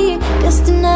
body Cause